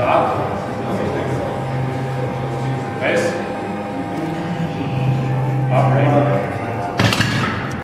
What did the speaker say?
Tá? É? Tá,